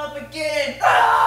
up again. Ah!